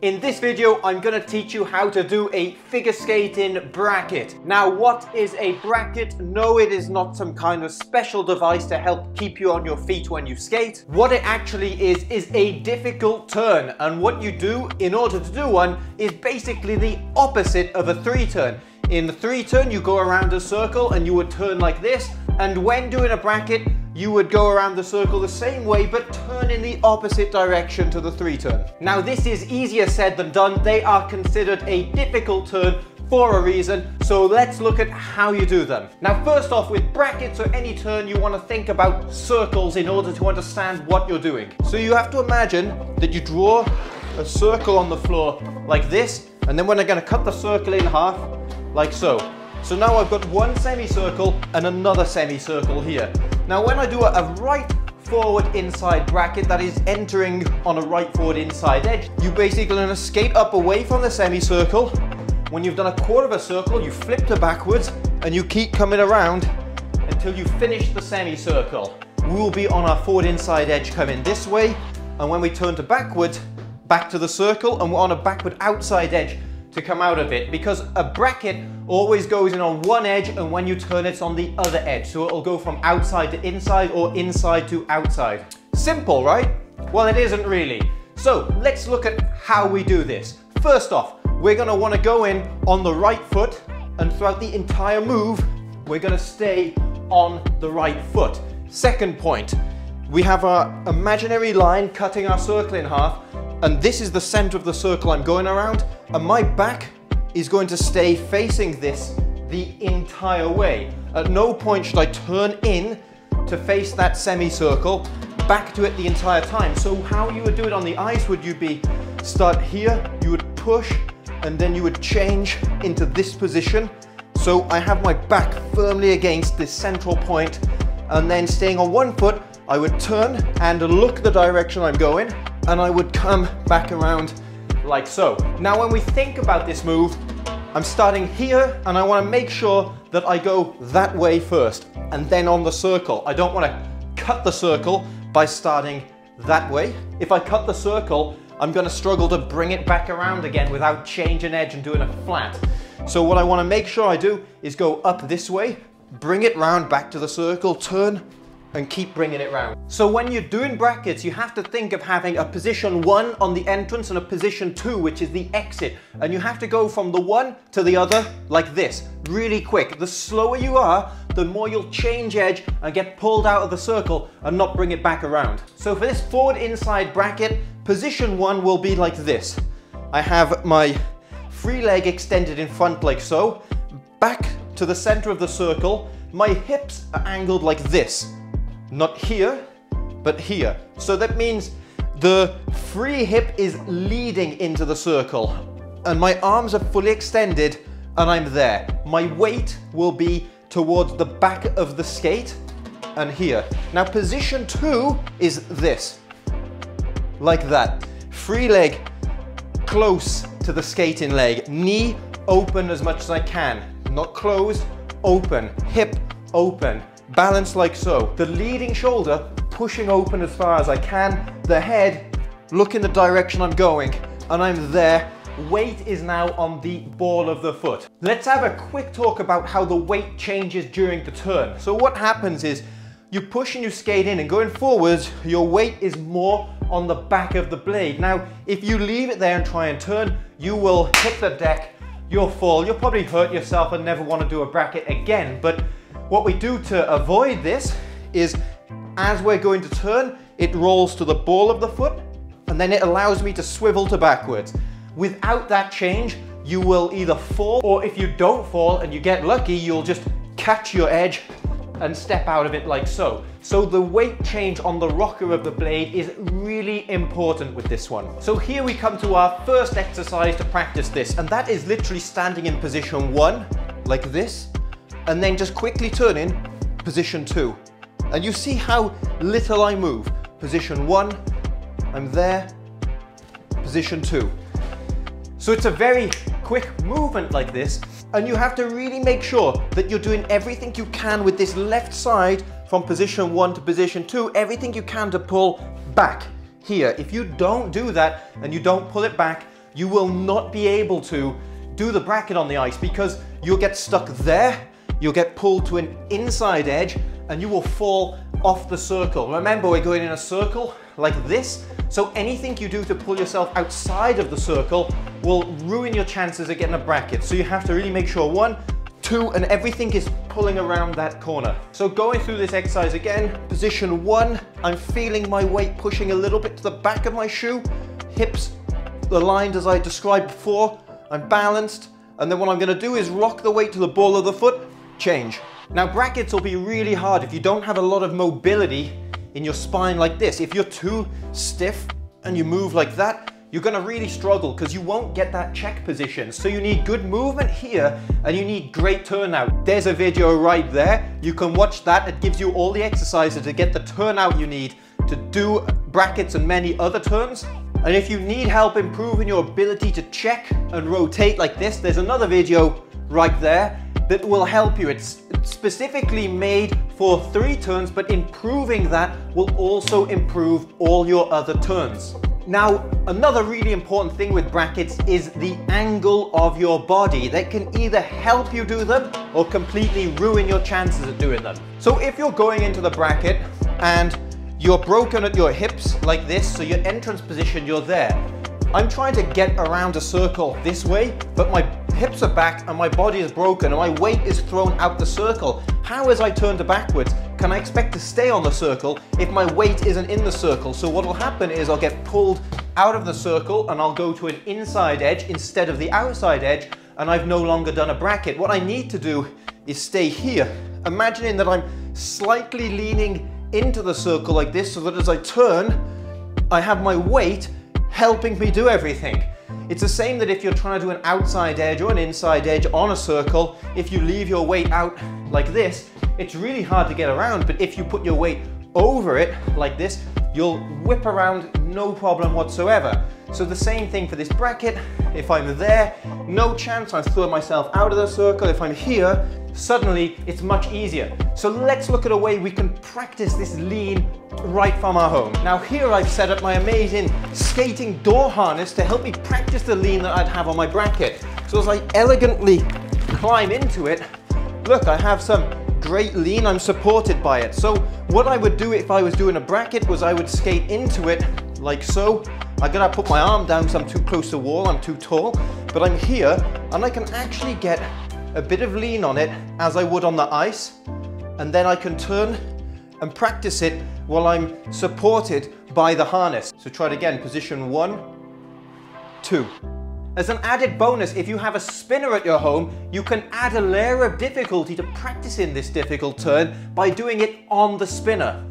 In this video, I'm gonna teach you how to do a figure skating bracket. Now, what is a bracket? No, it is not some kind of special device to help keep you on your feet when you skate. What it actually is, is a difficult turn. And what you do in order to do one is basically the opposite of a three turn. In the three turn, you go around a circle and you would turn like this. And when doing a bracket, you would go around the circle the same way, but turn in the opposite direction to the three turn. Now this is easier said than done. They are considered a difficult turn for a reason, so let's look at how you do them. Now first off, with brackets or any turn, you want to think about circles in order to understand what you're doing. So you have to imagine that you draw a circle on the floor like this, and then when I'm going to cut the circle in half, like so. So now I've got one semicircle and another semicircle here. Now when I do a, right forward inside bracket that is entering on a right forward inside edge, you basically to skate up away from the semicircle. When you've done a quarter of a circle, you flip to backwards and you keep coming around until you finish the semicircle. We will be on our forward inside edge coming this way. And when we turn to backwards, back to the circle and we're on a backward outside edge to come out of it because a bracket always goes in on one edge and when you turn it's on the other edge. So it'll go from outside to inside or inside to outside. Simple, right? Well, it isn't really. So let's look at how we do this. First off, we're gonna wanna go in on the right foot and throughout the entire move, we're gonna stay on the right foot. Second point, we have our imaginary line cutting our circle in half and this is the center of the circle I'm going around and my back is going to stay facing this the entire way. At no point should I turn in to face that semicircle back to it the entire time. So how you would do it on the ice would you be start here, you would push and then you would change into this position. So I have my back firmly against this central point and then staying on one foot, I would turn and look the direction I'm going and I would come back around like so. Now when we think about this move, I'm starting here and I want to make sure that I go that way first and then on the circle. I don't want to cut the circle by starting that way. If I cut the circle, I'm going to struggle to bring it back around again without changing edge and doing a flat. So what I want to make sure I do is go up this way, bring it round back to the circle, turn, and keep bringing it round. So when you're doing brackets, you have to think of having a position one on the entrance and a position two, which is the exit. And you have to go from the one to the other like this, really quick. The slower you are, the more you'll change edge and get pulled out of the circle and not bring it back around. So for this forward inside bracket, position one will be like this. I have my free leg extended in front like so, back to the center of the circle, my hips are angled like this. Not here, but here. So that means the free hip is leading into the circle and my arms are fully extended and I'm there. My weight will be towards the back of the skate and here. Now position two is this, like that. Free leg close to the skating leg, knee open as much as I can, not closed, open, hip open, balance like so. The leading shoulder pushing open as far as I can, the head look in the direction I'm going, and I'm there. Weight is now on the ball of the foot. Let's have a quick talk about how the weight changes during the turn. So what happens is you push and you skate in and going forwards, your weight is more on the back of the blade. Now, if you leave it there and try and turn, you will hit the deck, you'll fall, you'll probably hurt yourself and never want to do a bracket again. But what we do to avoid this is as we're going to turn, it rolls to the ball of the foot and then it allows me to swivel to backwards. Without that change, you will either fall or if you don't fall and you get lucky, you'll just catch your edge and step out of it like so. So the weight change on the rocker of the blade is really important with this one. So here we come to our first exercise to practice this, and that is literally standing in position one, like this, and then just quickly turn in position two. And you see how little I move. Position one, I'm there, position two. So it's a very quick movement like this, and you have to really make sure that you're doing everything you can with this left side from position one to position two, everything you can to pull back here. If you don't do that and you don't pull it back, you will not be able to do the bracket on the ice because you'll get stuck there, you'll get pulled to an inside edge, and you will fall off the circle. Remember, we're going in a circle like this, so anything you do to pull yourself outside of the circle will ruin your chances of getting a bracket. So you have to really make sure, one, two, and everything is pulling around that corner. So going through this exercise again, position one, I'm feeling my weight pushing a little bit to the back of my shoe, hips aligned as I described before, I'm balanced, and then what I'm gonna do is rock the weight to the ball of the foot, change. Now brackets will be really hard if you don't have a lot of mobility in your spine like this. If you're too stiff and you move like that, you're gonna really struggle because you won't get that check position. So you need good movement here and you need great turnout. There's a video right there. You can watch that. It gives you all the exercises to get the turnout you need to do brackets and many other turns. And if you need help improving your ability to check and rotate like this, there's another video right there that will help you. It's specifically made for three turns, but improving that will also improve all your other turns. Now, another really important thing with brackets is the angle of your body. That can either help you do them or completely ruin your chances of doing them. So if you're going into the bracket and you're broken at your hips like this, so your entrance position, you're there. I'm trying to get around a circle this way, but my hips are back and my body is broken and my weight is thrown out the circle. How as I turn to backwards can I expect to stay on the circle if my weight isn't in the circle? So what will happen is I'll get pulled out of the circle and I'll go to an inside edge instead of the outside edge and I've no longer done a bracket. What I need to do is stay here, imagining that I'm slightly leaning into the circle like this so that as I turn, I have my weight helping me do everything. It's the same that if you're trying to do an outside edge or an inside edge on a circle, if you leave your weight out like this, it's really hard to get around, but if you put your weight over it like this, you'll whip around no problem whatsoever. So the same thing for this bracket. If I'm there, no chance I throw myself out of the circle. If I'm here, suddenly it's much easier. So let's look at a way we can practice this lean right from our home. Now here I've set up my amazing skating door harness to help me practice the lean that I'd have on my bracket. So as I elegantly climb into it, look, I have some great lean, I'm supported by it. So what I would do if I was doing a bracket was I would skate into it like so. I gotta put my arm down so I'm too close to the wall, I'm too tall, but I'm here and I can actually get a bit of lean on it as I would on the ice, and then I can turn and practice it while I'm supported by the harness. So try it again, position one, two. As an added bonus, if you have a spinner at your home, you can add a layer of difficulty to practicing this difficult turn by doing it on the spinner.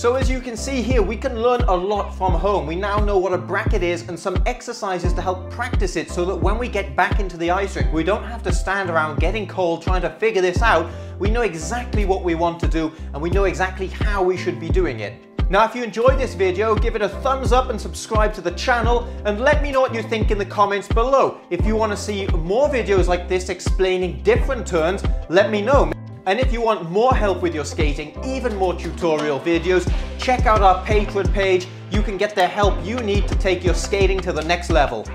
So as you can see here, we can learn a lot from home. We now know what a bracket is and some exercises to help practice it so that when we get back into the ice rink, we don't have to stand around getting cold trying to figure this out. We know exactly what we want to do and we know exactly how we should be doing it. Now if you enjoyed this video, give it a thumbs up and subscribe to the channel and let me know what you think in the comments below. If you want to see more videos like this explaining different turns, let me know. And if you want more help with your skating, even more tutorial videos, check out our Patreon page. You can get the help you need to take your skating to the next level.